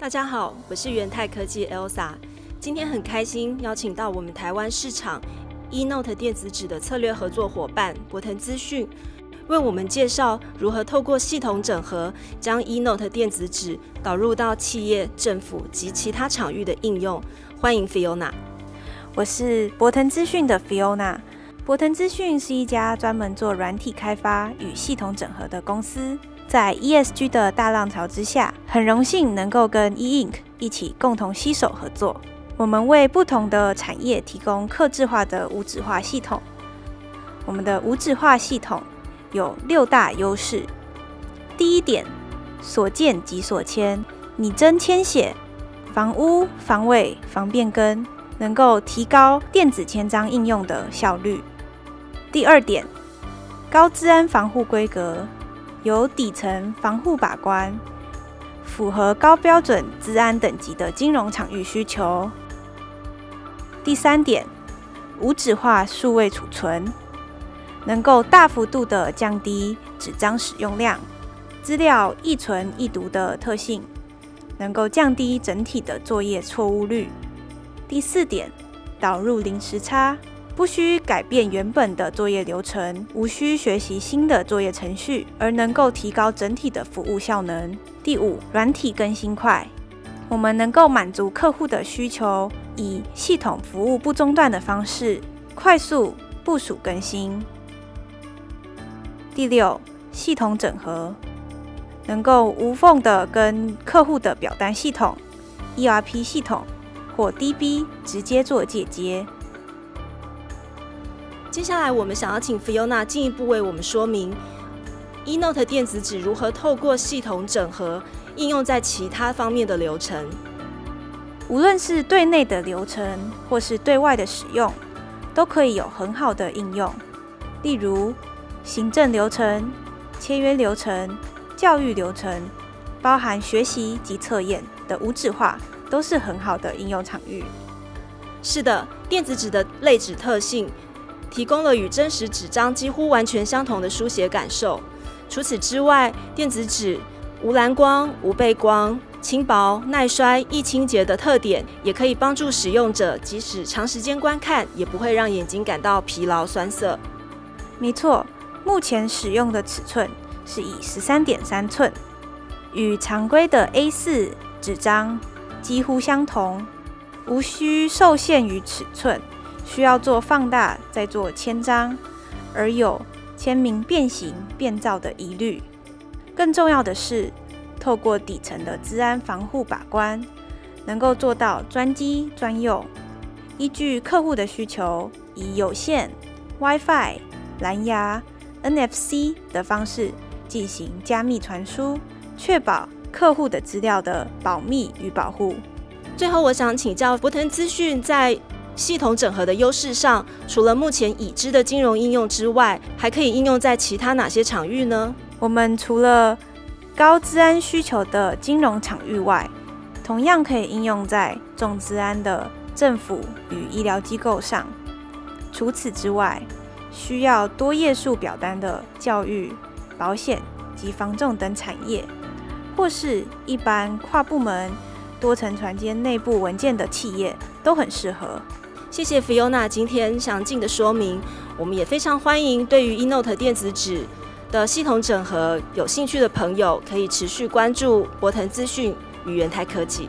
大家好，我是元泰科技 Elsa。今天很开心邀请到我们台湾市场 eNote 电子纸的策略合作伙伴博腾资讯，为我们介绍如何透过系统整合，将 eNote 电子纸导入到企业、政府及其他场域的应用。欢迎 Fiona，我是博腾资讯的 Fiona。博腾资讯是一家专门做软体开发与系统整合的公司。在 ESG 的大浪潮之下，很荣幸能够跟 E Ink 一起共同携手合作。我们为不同的产业提供客制化的无纸化系统。我们的无纸化系统有六大优势。第一点，所见即所签，拟真签写，防污、防伪、防变更，能够提高电子签章应用的效率。第二点，高治安防护规格。有底层防护把关，符合高标准治安等级的金融场域需求。第三点，无纸化数位储存，能够大幅度的降低纸张使用量，资料易存易读的特性，能够降低整体的作业错误率。第四点，导入零时差。不需改变原本的作业流程，无需学习新的作业程序，而能够提高整体的服务效能。第五，软体更新快，我们能够满足客户的需求，以系统服务不中断的方式，快速部署更新。第六，系统整合，能够无缝的跟客户的表单系统、ERP 系统或 DB 直接做借接。接下来，我们想要请 Fiona 进一步为我们说明 eNote 电子纸如何透过系统整合应用在其他方面的流程。无论是对内的流程，或是对外的使用，都可以有很好的应用。例如，行政流程、签约流程、教育流程，包含学习及测验的无纸化，都是很好的应用场域。是的，电子纸的类纸特性。提供了与真实纸张几乎完全相同的书写感受。除此之外，电子纸无蓝光、无背光、轻薄、耐摔、易清洁的特点，也可以帮助使用者即使长时间观看，也不会让眼睛感到疲劳酸涩。没错，目前使用的尺寸是以十三点三寸，与常规的 A4 纸张几乎相同，无需受限于尺寸。需要做放大再做签章，而有签名变形变造的疑虑。更重要的是，透过底层的治安防护把关，能够做到专机专用。依据客户的需求，以有线、WiFi、蓝牙、NFC 的方式进行加密传输，确保客户的资料的保密与保护。最后，我想请教博腾资讯在。系统整合的优势上，除了目前已知的金融应用之外，还可以应用在其他哪些场域呢？我们除了高治安需求的金融场域外，同样可以应用在重治安的政府与医疗机构上。除此之外，需要多页数表单的教育、保险及防重等产业，或是一般跨部门多层传接内部文件的企业，都很适合。谢谢 Fiona 今天详尽的说明，我们也非常欢迎对于 eNote 电子纸的系统整合有兴趣的朋友，可以持续关注博腾资讯与元泰科技。